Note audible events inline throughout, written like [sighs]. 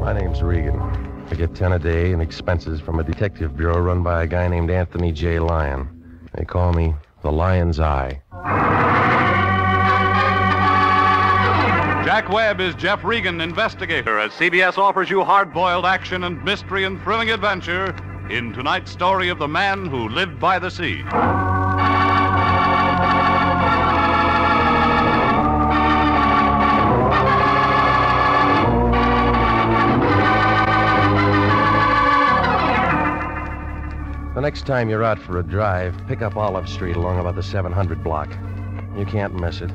My name's Regan. I get 10 a day in expenses from a detective bureau run by a guy named Anthony J. Lyon. They call me the Lion's Eye. Jack Webb is Jeff Regan, investigator, as CBS offers you hard boiled action and mystery and thrilling adventure in tonight's story of the man who lived by the sea. The next time you're out for a drive, pick up Olive Street along about the 700 block. You can't miss it.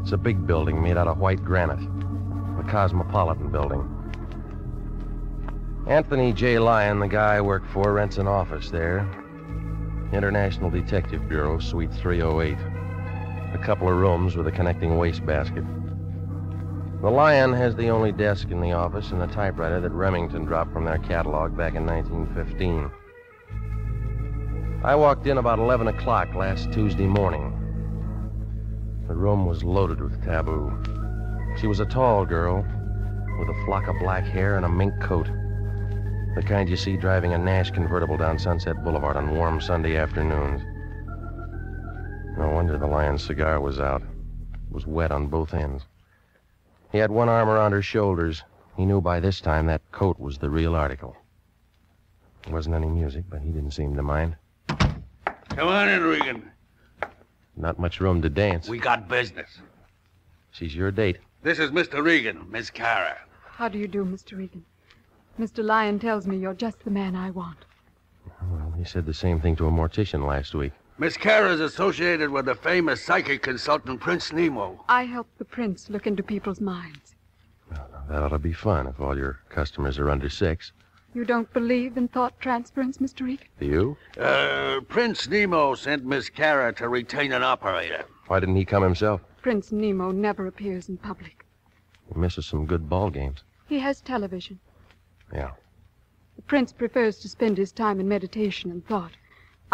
It's a big building made out of white granite. The Cosmopolitan Building. Anthony J. Lyon, the guy I work for, rents an office there. International Detective Bureau, Suite 308. A couple of rooms with a connecting wastebasket. The Lion has the only desk in the office and the typewriter that Remington dropped from their catalog back in 1915. I walked in about 11 o'clock last Tuesday morning. The room was loaded with taboo. She was a tall girl with a flock of black hair and a mink coat. The kind you see driving a Nash convertible down Sunset Boulevard on warm Sunday afternoons. No wonder the lion's cigar was out. It was wet on both ends. He had one arm around her shoulders. He knew by this time that coat was the real article. There wasn't any music, but he didn't seem to mind. Come on in, Regan. Not much room to dance. We got business. She's your date. This is Mr. Regan, Miss Kara. How do you do, Mr. Regan? Mr. Lyon tells me you're just the man I want. Well, he said the same thing to a mortician last week. Miss Kara is associated with the famous psychic consultant Prince Nemo. I help the prince look into people's minds. Well, now, that ought to be fun if all your customers are under six. You don't believe in thought transference, Mr. Regan? Do you? Uh, Prince Nemo sent Miss Kara to retain an operator. Why didn't he come himself? Prince Nemo never appears in public. He misses some good ball games. He has television. Yeah. The prince prefers to spend his time in meditation and thought.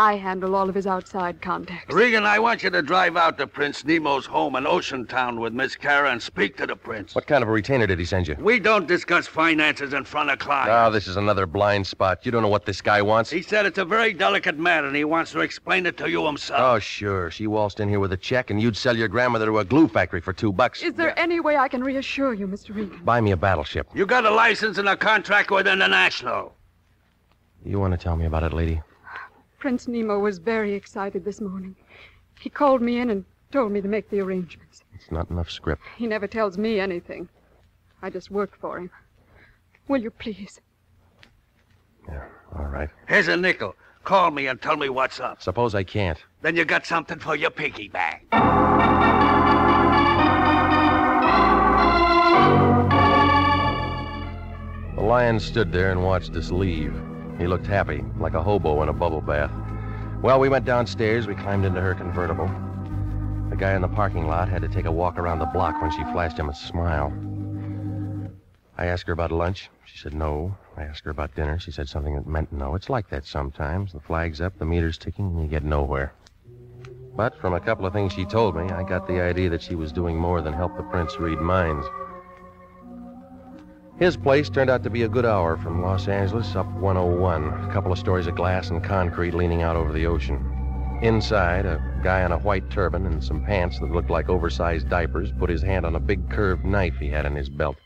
I handle all of his outside contacts. Regan, I want you to drive out to Prince Nemo's home in Ocean Town with Miss Kara and speak to the prince. What kind of a retainer did he send you? We don't discuss finances in front of clients. Oh, this is another blind spot. You don't know what this guy wants. He said it's a very delicate matter and he wants to explain it to you himself. Oh, sure. She waltzed in here with a check, and you'd sell your grandmother to a glue factory for two bucks. Is there any way I can reassure you, Mr. Regan? Buy me a battleship. You got a license and a contract with International. You want to tell me about it, lady? Prince Nemo was very excited this morning. He called me in and told me to make the arrangements. It's not enough script. He never tells me anything. I just work for him. Will you please? Yeah, all right. Here's a nickel. Call me and tell me what's up. Suppose I can't. Then you got something for your piggy bank. The lion stood there and watched us leave. He looked happy, like a hobo in a bubble bath. Well, we went downstairs. We climbed into her convertible. The guy in the parking lot had to take a walk around the block when she flashed him a smile. I asked her about lunch. She said no. I asked her about dinner. She said something that meant no. It's like that sometimes. The flag's up, the meter's ticking, and you get nowhere. But from a couple of things she told me, I got the idea that she was doing more than help the prince read minds. His place turned out to be a good hour from Los Angeles up 101. A couple of stories of glass and concrete leaning out over the ocean. Inside, a guy in a white turban and some pants that looked like oversized diapers put his hand on a big curved knife he had in his belt.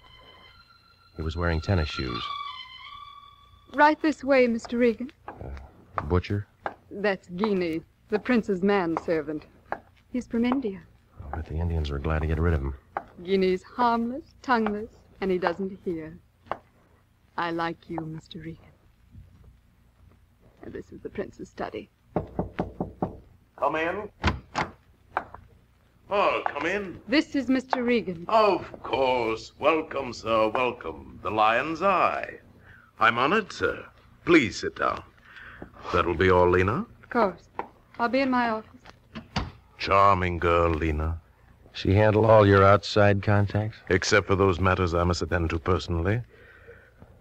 He was wearing tennis shoes. Right this way, Mr. Regan. Uh, butcher? That's Guinea, the prince's manservant. He's from India. I bet the Indians were glad to get rid of him. Guinea's harmless, tongueless, and he doesn't hear. I like you, Mr. Regan. And this is the prince's study. Come in. Oh, come in. This is Mr. Regan. Of course. Welcome, sir. Welcome. The Lion's Eye. I'm honored, sir. Please sit down. That'll be all, Lena. Of course. I'll be in my office. Charming girl, Lena. She handle all your outside contacts? Except for those matters I must attend to personally.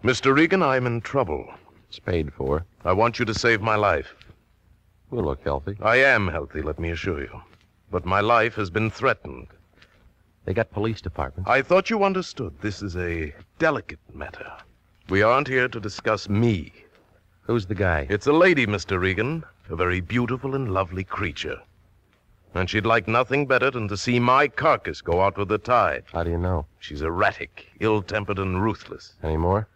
Mr. Regan, I'm in trouble. It's paid for. I want you to save my life. We'll look healthy. I am healthy, let me assure you. but my life has been threatened. They got police departments. I thought you understood. This is a delicate matter. We aren't here to discuss me. Who's the guy? It's a lady, Mr. Regan, a very beautiful and lovely creature. And she'd like nothing better than to see my carcass go out with the tide. How do you know? She's erratic, ill tempered, and ruthless. Any more?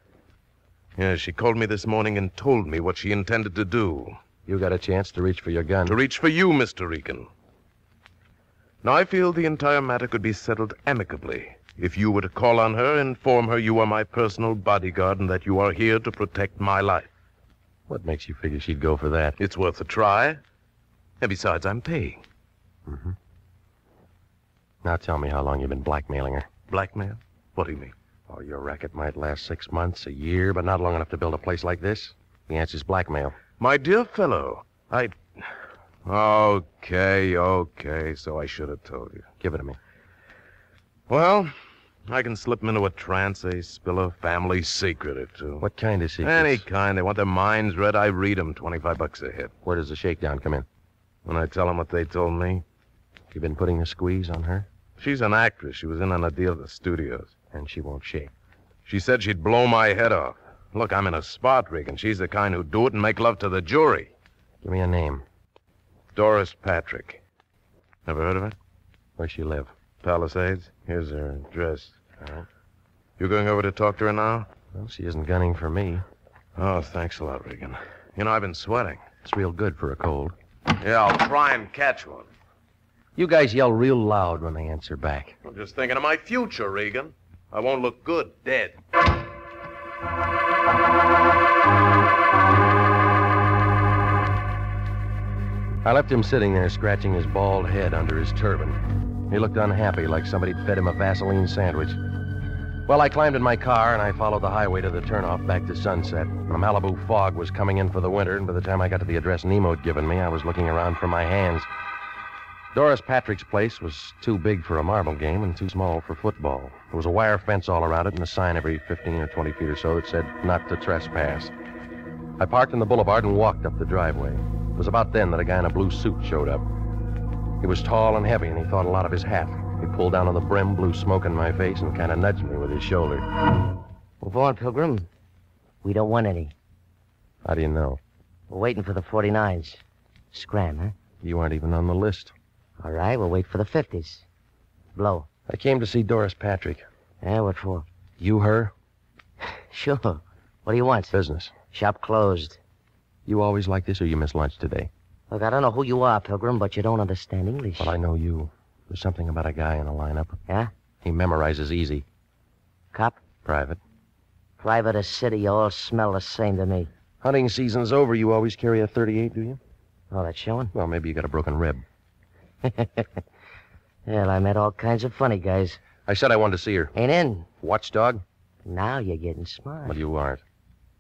Yes, she called me this morning and told me what she intended to do. You got a chance to reach for your gun. To reach for you, Mr. Regan. Now, I feel the entire matter could be settled amicably if you were to call on her, inform her you are my personal bodyguard and that you are here to protect my life. What makes you figure she'd go for that? It's worth a try. And besides, I'm paying. Mm-hmm. Now tell me how long you've been blackmailing her. Blackmail? What do you mean? Oh, your racket might last six months, a year, but not long enough to build a place like this. The answer's blackmail. My dear fellow, I. Okay, okay, so I should have told you. Give it to me. Well, I can slip them into a trance, they spill a family secret or two. What kind of secrets? Any kind. They want their minds read, I read 'em. 25 bucks a hit. Where does the shakedown come in? When I tell 'em what they told me, You been putting a squeeze on her? she's an actress. She was in on a deal at the studios. And she won't shake. She said she'd blow my head off. Look, I'm in a spot rig, and she's the kind who'd do it and make love to the jury. Give me a name. Doris Patrick. Ever heard of her? Where she live? Palisades. Here's her address. All right. You going over to talk to her now? Well, she isn't gunning for me. Oh, thanks a lot, Regan. You know, I've been sweating. It's real good for a cold. Yeah, I'll try and catch one. You guys yell real loud when they answer back. I'm just thinking of my future, Regan. I won't look good dead. I left him sitting there scratching his bald head under his turban. He looked unhappy, like somebody'd fed him a Vaseline sandwich. Well, I climbed in my car and I followed the highway to the turnoff back to Sunset. The Malibu fog was coming in for the winter, and by the time I got to the address Nemo'd given me, I was looking around for my hands. Doris Patrick's place was too big for a marble game and too small for football. There was a wire fence all around it and a sign every 15 or 20 feet or so that said, not to trespass. I parked in the boulevard and walked up the driveway. It was about then that a guy in a blue suit showed up. He was tall and heavy, and he thought a lot of his hat. He pulled down on the brim, blew smoke in my face, and kind of nudged me with his shoulder. Move on, Pilgrim. We don't want any. How do you know? We're waiting for the 49s. Scram, huh? You aren't even on the list. All right, we'll wait for the 50s. Blow. I came to see Doris Patrick. Yeah, what for? You her? [laughs] Sure. What do you want? Business. Shop closed. You always like this, or you missed lunch today? Look, I don't know who you are, Pilgrim, but you don't understand English. Well, I know you. There's something about a guy in the lineup. Yeah? He memorizes easy. Cop? Private. Private or city, you all smell the same to me. Hunting season's over. You always carry a 38, do you? Oh, that's showing? Well, maybe you got a broken rib. [laughs] Well, I met all kinds of funny guys. I said I wanted to see her. Ain't in. Watchdog? Now you're getting smart. Well, you aren't.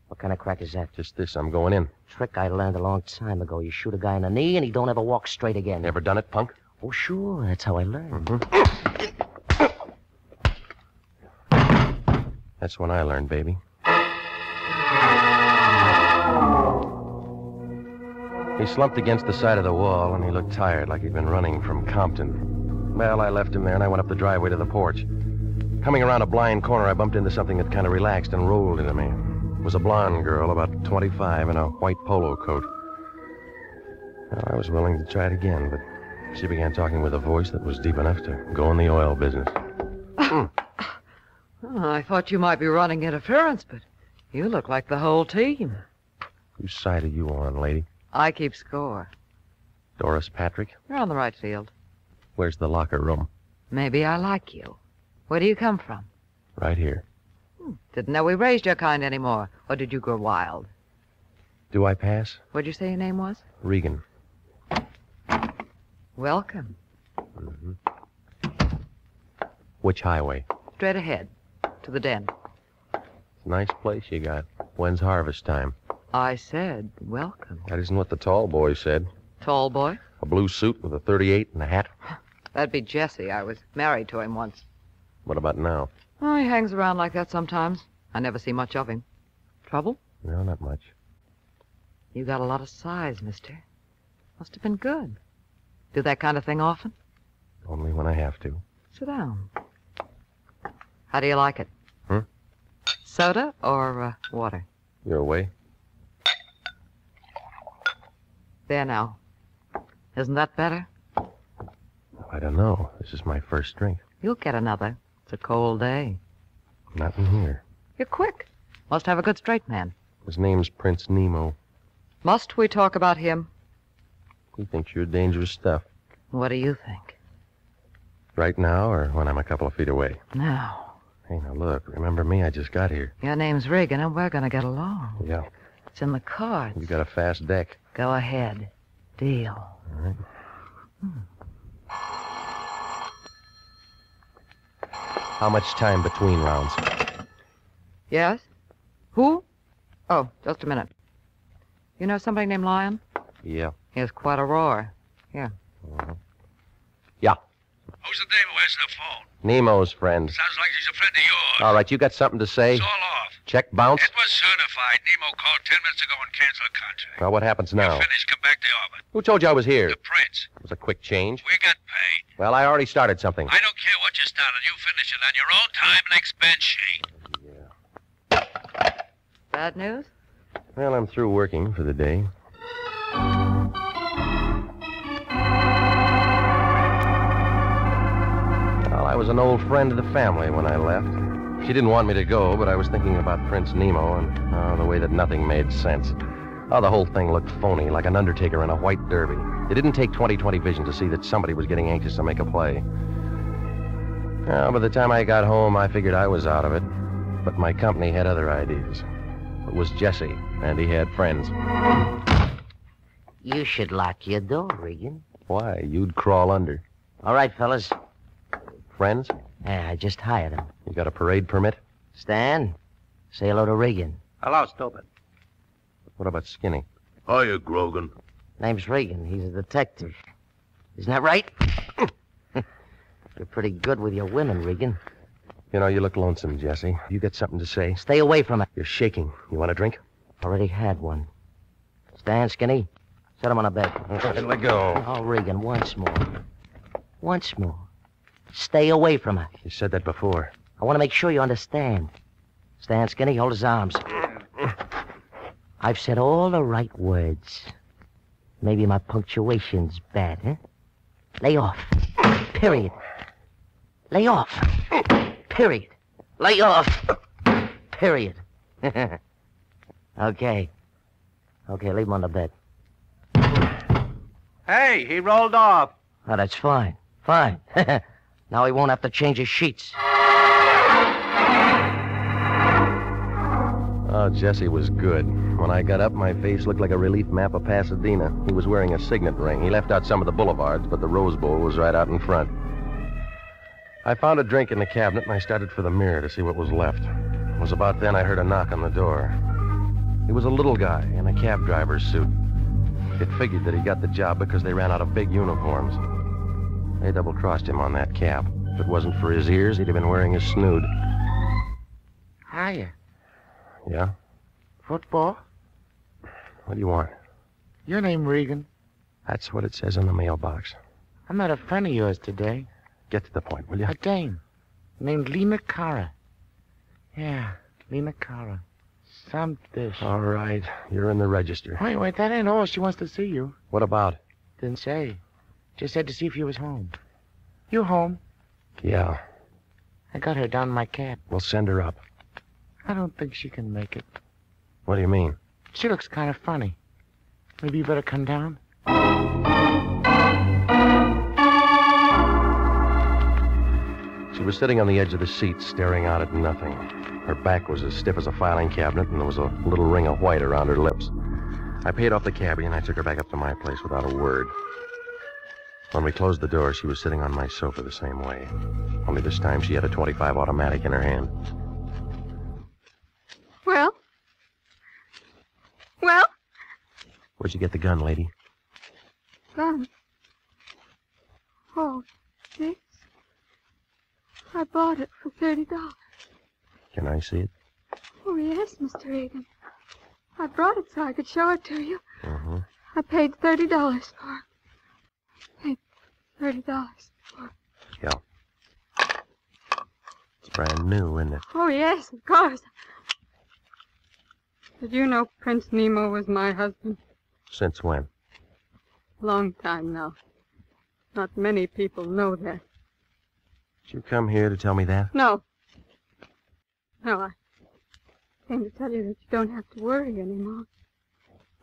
What kind of crack is that? Just this. I'm going in. Trick I learned a long time ago. You shoot a guy in the knee and he don't ever walk straight again. Never done it, punk? Oh, sure. That's how I learned. Mm-hmm. That's when I learned, baby. He slumped against the side of the wall, and he looked tired, like he'd been running from Compton. Well, I left him there, and I went up the driveway to the porch. Coming around a blind corner, I bumped into something that kind of relaxed and rolled into me. It was a blonde girl, about 25, in a white polo coat. Well, I was willing to try it again, but she began talking with a voice that was deep enough to go in the oil business. Oh, I thought you might be running interference, but you look like the whole team. Whose side are you on, lady? I keep score. Doris Patrick? You're on the right field. Where's the locker room? Maybe I like you. Where do you come from? Right here. Hmm. Didn't know we raised your kind anymore. Or did you grow wild? Do I pass? What'd you say your name was? Regan. Welcome. Mm-hmm. Which highway? Straight ahead. To the den. Nice place you got. When's harvest time? I said welcome. That isn't what the tall boy said. Tall boy? A blue suit with a 38 and a hat. [laughs] That'd be Jesse. I was married to him once. What about now? Oh, he hangs around like that sometimes. I never see much of him. Trouble? No, not much. You got a lot of size, mister. Must have been good. Do that kind of thing often? Only when I have to. Sit down. How do you like it? Hmm? Soda or uh, water? Your way? There now. Isn't that better? Oh, I don't know. This is my first drink. You'll get another. It's a cold day. Not in here. You're quick. Must have a good straight man. His name's Prince Nemo. Must we talk about him? He thinks you're dangerous stuff. What do you think? Right now or when I'm a couple of feet away? Now, Hey, now look. Remember me? I just got here. your name's Regan, and we're gonna get along. Yeah. It's in the cards. You got a fast deck. Go ahead. Deal. All right. Hmm. How much time between rounds? Yes? Who? Oh, just a minute. You know somebody named Lion? Yeah. He has quite a roar. Yeah. Mm-hmm. Yeah. Who's the name? who Where's the phone? Nemo's friend. Sounds like he's a friend of yours. All right, you got something to say? It's all off. Check bounce? It was certified. Nemo called ten minutes ago and canceled the contract. Well, what happens now? Finished. Come back to orbit. Who told you I was here? The prince. It was a quick change. We got paid. Well, I already started something. I don't care what you started. You finish it on your own time and expense sheet. Bad news? Well, I'm through working for the day. Well, I was an old friend of the family when I left. She didn't want me to go, but I was thinking about Prince Nemo and uh, the way that nothing made sense. Oh, the whole thing looked phony, like an undertaker in a white derby. It didn't take 20/20 vision to see that somebody was getting anxious to make a play. Well, by the time I got home, I figured I was out of it. But my company had other ideas. It was Jesse, and he had friends. You should lock your door, Regan. Why? You'd crawl under. All right, fellas. Friends? Yeah, I just hired him. You got a parade permit? Stan, say hello to Regan. Hello, stupid. What about Skinny? Hiya, Grogan. Name's Regan. He's a detective. Isn't that right? [laughs] You're pretty good with your women, Regan. You know, you look lonesome, Jesse. You got something to say? Stay away from it. You're shaking. You want a drink? Already had one. Stan, Skinny, set him on a bed. Let go. Oh, Regan, once more. Once more. Stay away from her. You said that before. I want to make sure you understand. Stan, Skinny, hold his arms. I've said all the right words. Maybe my punctuation's bad, huh? Lay off. Period. Lay off. Period. Lay off. Period. [laughs] okay. Okay, leave him on the bed. Hey, he rolled off. Oh, that's fine. Fine. [laughs] now he won't have to change his sheets. Oh, Jesse was good. When I got up, my face looked like a relief map of Pasadena. He was wearing a signet ring. He left out some of the boulevards, but the Rose Bowl was right out in front. I found a drink in the cabinet and I started for the mirror to see what was left. It was about then I heard a knock on the door. He was a little guy in a cab driver's suit. It figured that he got the job because they ran out of big uniforms. They double crossed him on that cap. If it wasn't for his ears, he'd have been wearing a snood. Hiya. Yeah? Football? What do you want? Your name Regan. That's what it says in the mailbox. I met a friend of yours today. Get to the point, will you? A dame. Named Lena Cara. Yeah, Lena Cara. Some dish. All right. You're in the register. Wait, wait, that ain't all. She wants to see you. What about? Didn't say. Just said to see if you was home. You home? Yeah. I got her down in my cab. We'll send her up. I don't think she can make it. What do you mean? She looks kind of funny. Maybe you better come down. She was sitting on the edge of the seat, staring out at nothing. Her back was as stiff as a filing cabinet, and there was a little ring of white around her lips. I paid off the cabbie, and I took her back up to my place without a word. When we closed the door, she was sitting on my sofa the same way. Only this time she had a 25 automatic in her hand. Well? Well? Where'd you get the gun, lady? Gun. Oh, this? I bought it for thirty dollars. Can I see it? Oh, yes, Mr. Regan. I brought it so I could show it to you. Mm-hmm. I paid thirty dollars for it. Thirty dollars. Yeah. It's brand new, isn't it? Oh, yes, of course. Did you know Prince Nemo was my husband? Since when? Long time now. Not many people know that. Did you come here to tell me that? No. No, I came to tell you that you don't have to worry anymore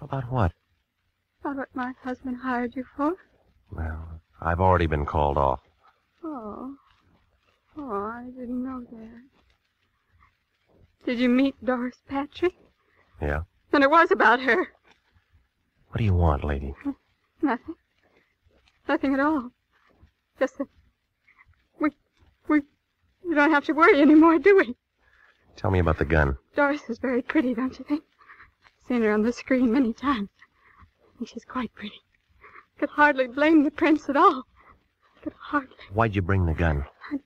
About what? about what my husband hired you for. Well, I've already been called off. Oh. Oh, I didn't know that. Did you meet Doris Patrick? Yeah. Then it was about her. What do you want, lady? [laughs] Nothing. Nothing at all. Just that we we we don't have to worry anymore, do we? Tell me about the gun. Doris is very pretty, don't you think? I've Seen her on the screen many times. I think she's quite pretty. Could hardly blame the prince at all. Could hardly. Why'd you bring the gun? I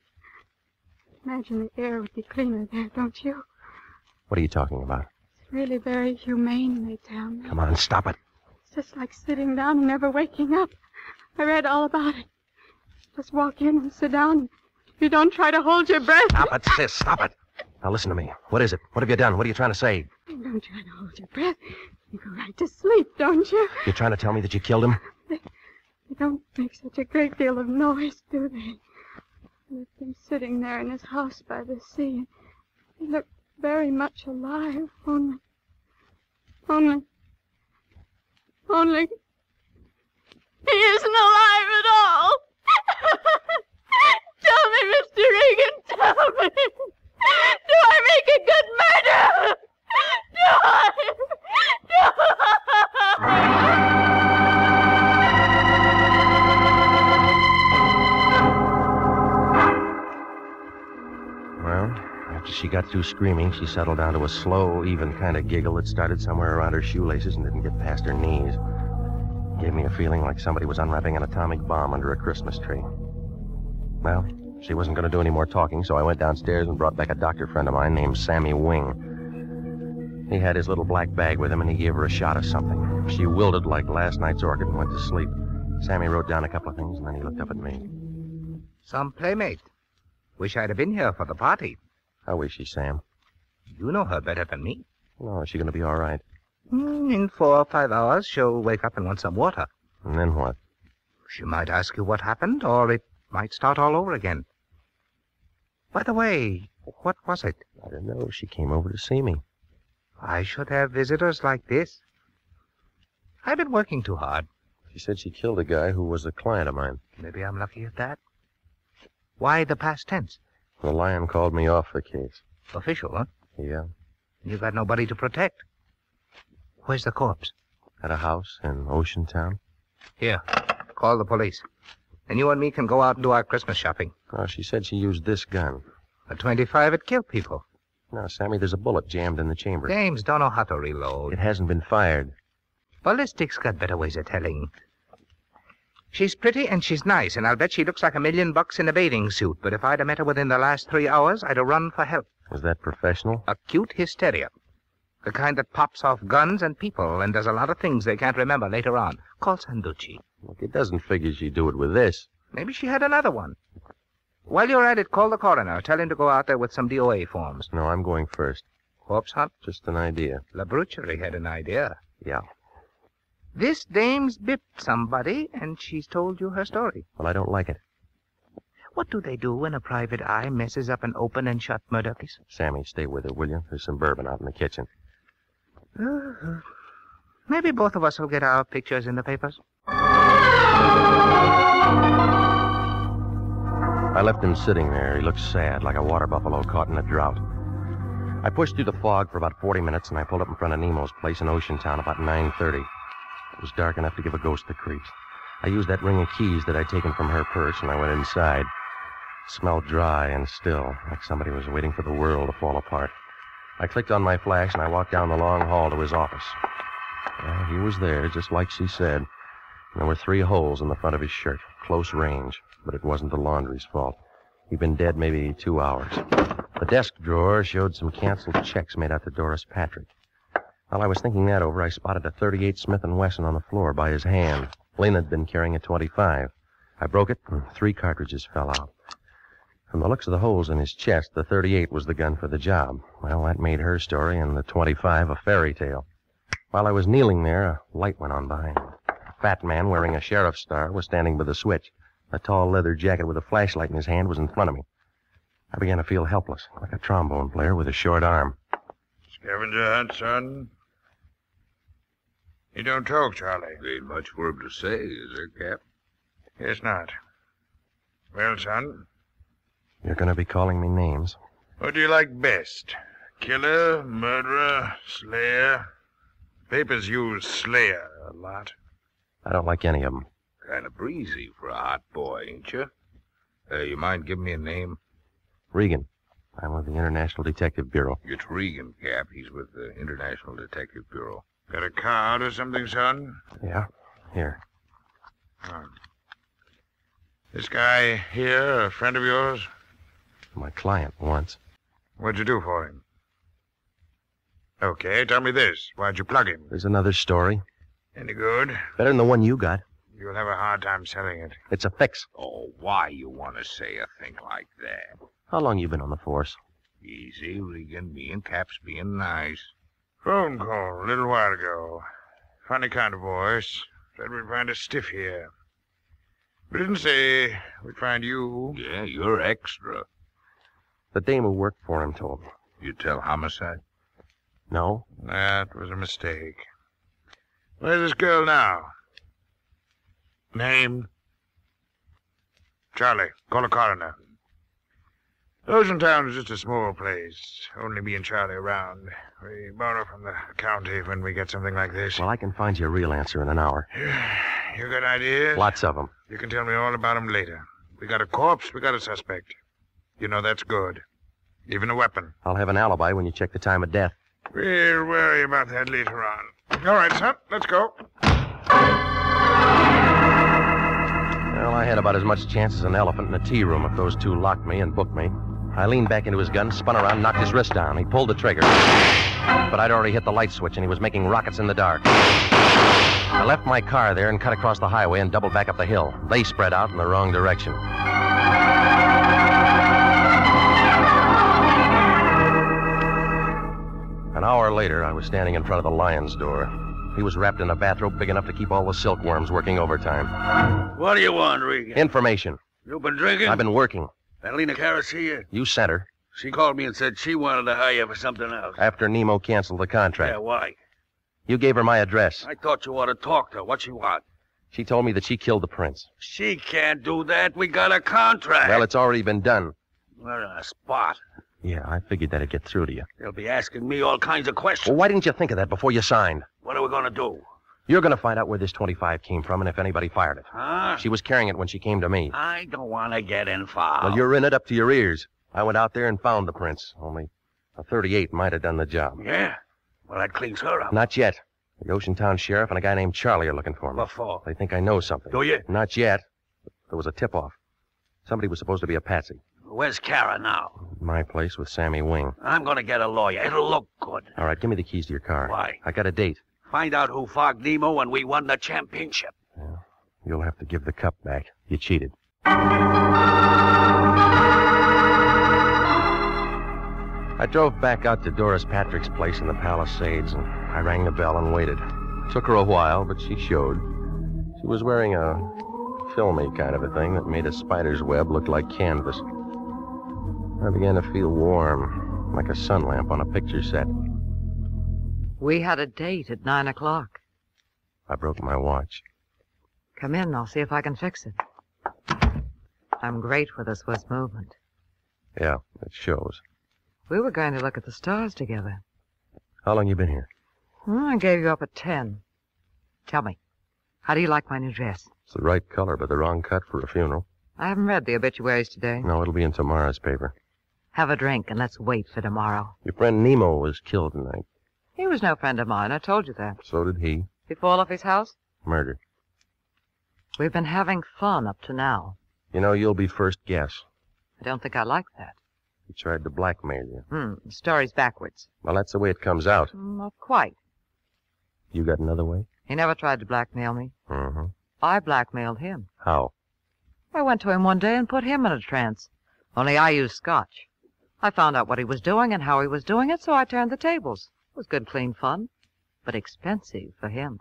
imagine the air would be cleaner there, don't you? What are you talking about? It's really very humane, they tell me. Come on, stop it. It's just like sitting down and never waking up. I read all about it. Just walk in and sit down. You don't try to hold your breath. Stop it, sis. Stop it. Now listen to me. What is it? What have you done? What are you trying to say? You don't try to hold your breath. You go right to sleep, don't you? You're trying to tell me that you killed him? [laughs] They don't make such a great deal of noise, do they? Left him sitting there in his house by the sea. He looked very much alive, only. Only. Only. He isn't alive at all! [laughs] tell me, Mr. Regan, tell me! Do I make a good murderer? [laughs] Do I? Do I? After she got through screaming, she settled down to a slow, even kind of giggle that started somewhere around her shoelaces and didn't get past her knees. Gave me a feeling like somebody was unwrapping an atomic bomb under a Christmas tree. Well, she wasn't going to do any more talking, so I went downstairs and brought back a doctor friend of mine named Sammy Wing. He had his little black bag with him, and he gave her a shot of something. She wilted like last night's orchid and went to sleep. Sammy wrote down a couple of things, and then he looked up at me. Some playmate. Wish I'd have been here for the party. How is she, Sam? You know her better than me. Oh, is she going to be all right? Hmm, In four or five hours, she'll wake up and want some water. And then what? She might ask you what happened, or it might start all over again. By the way, what was it? I don't know. She came over to see me. I should have visitors like this. I've been working too hard. She said she killed a guy who was a client of mine. Maybe I'm lucky at that. Why the past tense? The lion called me off the case. Official, huh? Yeah. You got nobody to protect. Where's the corpse? At a house in Ocean Town. Here. Call the police. And you and me can go out and do our Christmas shopping. Oh, she said she used this gun. A 25, it killed people. Now, Sammy, there's a bullet jammed in the chamber. James don't know how to reload. It hasn't been fired. Ballistics got better ways of telling. She's pretty and she's nice, and I'll bet she looks like a million bucks in a bathing suit. But if I'd have met her within the last three hours, I'd have run for help. Is that professional? Acute hysteria. The kind that pops off guns and people and does a lot of things they can't remember later on. Call Sanducci. Look, it doesn't figure she'd do it with this. Maybe she had another one. While you're at it, call the coroner. Tell him to go out there with some DOA forms. No, I'm going first. Corpse hunt? Just an idea. La Brucherie had an idea. Yeah. This dame's bipped somebody, and she's told you her story. Well, I don't like it. What do they do when a private eye messes up an open and shut murder case? Sammy, stay with her, will you? There's some bourbon out in the kitchen. Uh, maybe both of us will get our pictures in the papers. I left him sitting there. He looked sad, like a water buffalo caught in a drought. I pushed through the fog for about 40 minutes, and I pulled up in front of Nemo's place in Ocean Town about 9.30. It was dark enough to give a ghost the creeps. I used that ring of keys that I'd taken from her purse, and I went inside. It smelled dry and still, like somebody was waiting for the world to fall apart. I clicked on my flash, and I walked down the long hall to his office. Well, he was there, just like she said. There were three holes in the front of his shirt, close range, but it wasn't the laundry's fault. He'd been dead maybe two hours. The desk drawer showed some canceled checks made out to Doris Patrick. While I was thinking that over, I spotted a 38 Smith & Wesson on the floor by his hand. Lena had been carrying a 25. I broke it, and three cartridges fell out. From the looks of the holes in his chest, the 38 was the gun for the job. Well, that made her story and the 25 a fairy tale. While I was kneeling there, a light went on behind. A fat man wearing a sheriff's star was standing by the switch. A tall leather jacket with a flashlight in his hand was in front of me. I began to feel helpless, like a trombone player with a short arm. Scavenger hunt, son? You don't talk, Charlie. Ain't much for him to say, is there, Cap? Guess not. Well, son, You're going to be calling me names. what do you like best? Killer, murderer, slayer? Papers use slayer a lot. I don't like any of them. Kind of breezy for a hot boy, ain't you? Uh, you mind giving me a name? Regan. I'm with the International Detective Bureau. It's Regan, Cap. He's with the International Detective Bureau. Got a card or something, son? Yeah? Here. Oh. This guy here, a friend of yours? My client once. What'd you do for him? Okay, tell me this. Why'd you plug him? There's another story. Any good? Better than the one you got. You'll have a hard time selling it. It's a fix. Oh, why you want to say a thing like that? How long you been on the force? Easy, Regan. Me and Cap's being nice. Phone call a little while ago. Funny kind of voice. Said we'd find a stiff here. We didn't say we'd find you. Yeah, you're extra. The dame who worked for him told me. You tell homicide? No? That was a mistake. Where's this girl now? Name? Charlie, call a coroner. Ocean Town is just a small place. Only me and Charlie around. We borrow from the county when we get something like this. Well, I can find you a real answer in an hour. [sighs] You got ideas? Lots of them. You can tell me all about 'em later. We got a corpse, we got a suspect. You know that's good. Even a weapon. I'll have an alibi when you check the time of death. We'll worry about that later on. All right, son, let's go. Well, I had about as much chance as an elephant in a tea room if those two locked me and booked me. I leaned back into his gun, spun around, knocked his wrist down. He pulled the trigger. But I'd already hit the light switch and he was making rockets in the dark. I left my car there and cut across the highway and doubled back up the hill. They spread out in the wrong direction. An hour later, I was standing in front of the lion's door. He was wrapped in a bathrobe big enough to keep all the silkworms working overtime. What do you want, Regan? Information. You've been drinking? I've been working. Adelina Karras here? You sent her She called me and said she wanted to hire you for something else. after Nemo canceled the contract. Yeah, why? You gave her my address. I thought you ought to talk to her. What she want? She told me that she killed the prince. She can't do that. We got a contract. Well, it's already been done. We're in a spot. Yeah, I figured that'd get through to you. They'll be asking me all kinds of questions. Well, why didn't you think of that before you signed? What are we going to do? You're going to find out where this 25 came from and if anybody fired it. Huh? She was carrying it when she came to me. I don't want to get involved. Well, you're in it up to your ears. I went out there and found the prince. Only a 38 might have done the job. Yeah? Well, that cleans her up. Not yet. The Ocean Town sheriff and a guy named Charlie are looking for me. What for? They think I know something. Do you? Not yet. There was a tip-off. Somebody was supposed to be a patsy. Where's Kara now? My place with Sammy Wing. I'm going to get a lawyer. It'll look good. All right, give me the keys to your car. Why? I got a date. Find out who fogged Nemo and we won the championship. You'll have to give the cup back. You cheated. I drove back out to Doris Patrick's place in the Palisades, and I rang the bell and waited. Took her a while, but she showed. She was wearing a filmy kind of a thing that made a spider's web look like canvas. I began to feel warm, like a sun lamp on a picture set. We had a date at nine o'clock. I broke my watch. Come in, I'll see if I can fix it. I'm great with the Swiss movement. Yeah, it shows. We were going to look at the stars together. How long you been here? Hmm, I gave you up at ten. Tell me, how do you like my new dress? It's the right color, but the wrong cut for a funeral. I haven't read the obituaries today. No, it'll be in tomorrow's paper. Have a drink and let's wait for tomorrow. Your friend Nemo was killed tonight. He was no friend of mine, I told you that. So did he. He fall off his house? Murder. We've been having fun up to now. You know, you'll be first guess. I don't think I like that. He tried to blackmail you. Hmm, the story's backwards. Well, that's the way it comes out. Hmm, Not quite. You got another way? He never tried to blackmail me. Mm-hmm. I blackmailed him. How? I went to him one day and put him in a trance. Only I used scotch. I found out what he was doing and how he was doing it, so I turned the tables. It was good, clean fun, but expensive for him.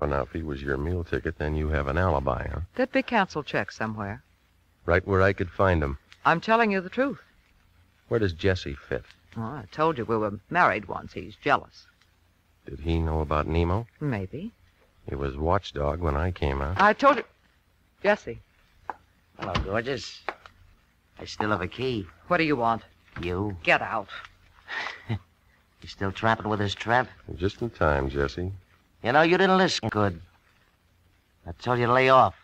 Well, now, if he was your meal ticket, then you have an alibi, huh? There'd be canceled checks somewhere. Right where I could find him. I'm telling you the truth. Where does Jesse fit? Well, I told you we were married once. He's jealous. Did he know about Nemo? Maybe. He was watchdog when I came out. I told you. Jesse, Hello, gorgeous. I still have a key. what do you want? You? Get out. [laughs] You still tramping with his tramp? Just in time, Jesse. You know, you didn't listen good. I told you to lay off.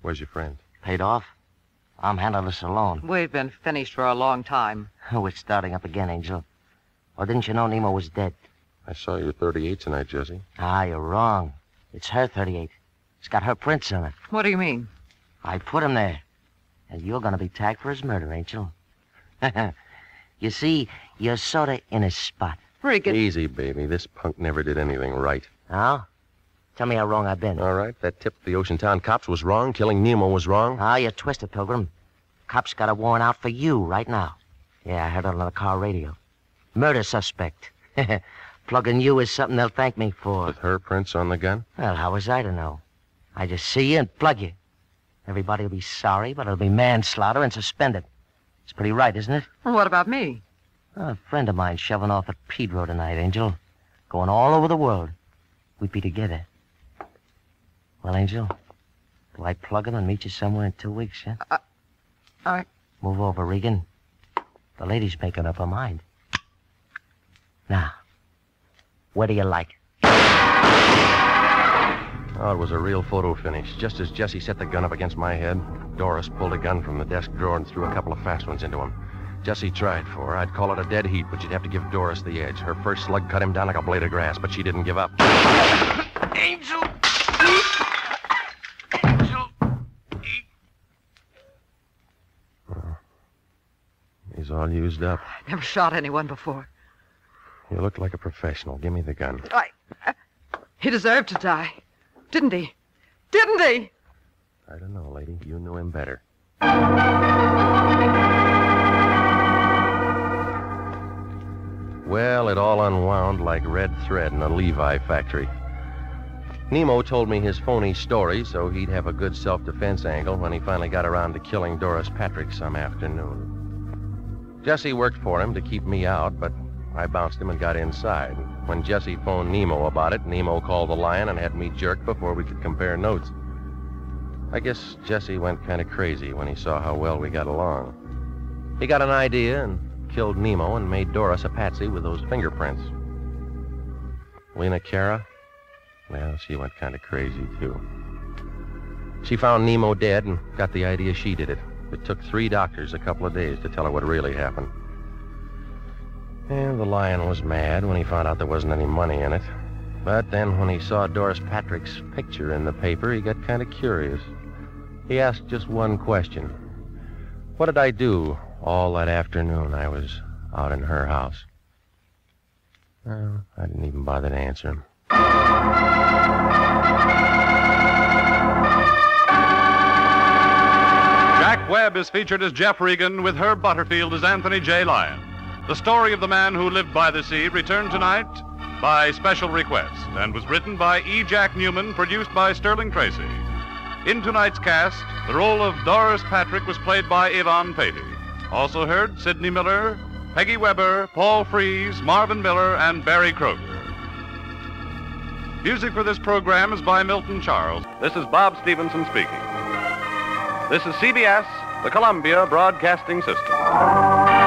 Where's your friend? Paid off? I'm handling this alone. We've been finished for a long time. [laughs] We're starting up again, Angel. Or didn't you know Nemo was dead? I saw your 38 tonight, Jesse. Ah, you're wrong. It's her 38. It's got her prints on it. What do you mean? I put him there. And you're gonna be tagged for his murder, Angel. [laughs] you see, you're sorta in a spot. Regan. Easy, baby. This punk never did anything right. Huh? Tell me how wrong I've been. All right, that tip the Ocean Town cops was wrong. Killing Nemo was wrong. Ah, you twisted, Pilgrim. Cops got a warrant out for you right now. Yeah, I heard it on the car radio. Murder suspect. [laughs] Plugging you is something they'll thank me for. With her prints on the gun? Well, how was I to know? I just see you and plug you. Everybody will be sorry, but it'll be manslaughter and suspended. It's pretty right, isn't it? Well, what about me? A friend of mine shoving off at Pedro tonight, Angel. Going all over the world. We'd be together. Well, Angel, do I plug him and meet you somewhere in two weeks, huh? Uh, all right. Move over, Regan. The lady's making up her mind. Now, where do you like? Oh, it was a real photo finish. Just as Jesse set the gun up against my head, Doris pulled a gun from the desk drawer and threw a couple of fast ones into him. Jesse tried for her. I'd call it a dead heat, but you'd have to give Doris the edge. Her first slug cut him down like a blade of grass, but she didn't give up. Angel! Angel, he's all used up. Never shot anyone before. You look like a professional. Give me the gun. I, uh, he deserved to die, didn't he? Didn't he? I don't know, lady. You knew him better. Well, it all unwound like red thread in a Levi factory. Nemo told me his phony story so he'd have a good self defense angle when he finally got around to killing Doris Patrick some afternoon. Jesse worked for him to keep me out, but I bounced him and got inside. When Jesse phoned Nemo about it, Nemo called the lion and had me jerked before we could compare notes. I guess Jesse went kind of crazy when he saw how well we got along. He got an idea and killed Nemo and made Doris a patsy with those fingerprints. Lena Cara? Well, she went kind of crazy, too. She found Nemo dead and got the idea she did it. It took three doctors a couple of days to tell her what really happened. And the lion was mad when he found out there wasn't any money in it. But then when he saw Doris Patrick's picture in the paper, he got kind of curious. He asked just one question. What did I do all that afternoon I was out in her house? Well, I didn't even bother to answer him. Jack Webb is featured as Jeff Regan with Herb Butterfield as Anthony J. Lyon. The story of the man who lived by the sea returned tonight by special request and was written by E. Jack Neuman, produced by Sterling Tracy. In tonight's cast, the role of Doris Patrick was played by Yvonne Peattie. Also heard Sidney Miller, Peggy Webber, Paul Frees, Marvin Miller, and Berry Kroeger. Music for this program is by Milton Charles. This is Bob Stevenson speaking. This is CBS, the Columbia Broadcasting System.